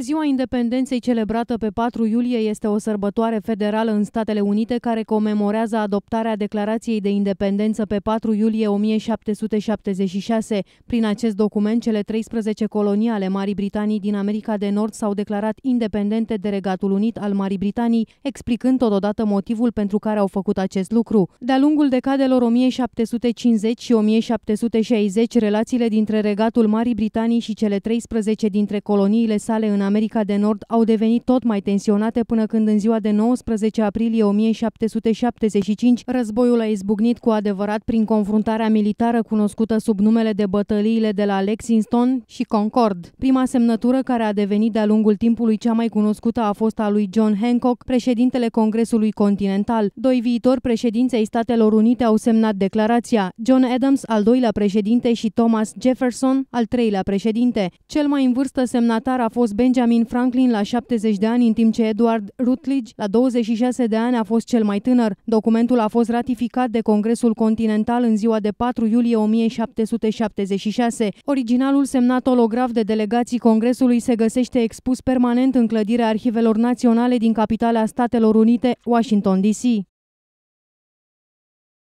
Ziua Independenței celebrată pe 4 iulie este o sărbătoare federală în Statele Unite care comemorează adoptarea Declarației de Independență pe 4 iulie 1776. Prin acest document, cele 13 colonii ale Marii Britanii din America de Nord s-au declarat independente de Regatul Unit al Marii Britanii, explicând totodată motivul pentru care au făcut acest lucru. De-a lungul decadelor 1750 și 1760, relațiile dintre Regatul Marii Britanii și cele 13 dintre coloniile sale în America de Nord au devenit tot mai tensionate până când în ziua de 19 aprilie 1775 războiul a izbucnit cu adevărat prin confruntarea militară cunoscută sub numele de bătăliile de la Lexington și Concord. Prima semnătură care a devenit de-a lungul timpului cea mai cunoscută a fost a lui John Hancock, președintele Congresului Continental. Doi viitori președinți ai Statelor Unite au semnat declarația. John Adams, al doilea președinte, și Thomas Jefferson, al treilea președinte. Cel mai în vârstă semnatar a fost Benjamin Benjamin Franklin la 70 de ani, în timp ce Edward Rutledge la 26 de ani a fost cel mai tânăr. Documentul a fost ratificat de Congresul Continental în ziua de 4 iulie 1776. Originalul semnat holograf de delegații Congresului se găsește expus permanent în clădirea Arhivelor Naționale din capitala Statelor Unite, Washington DC.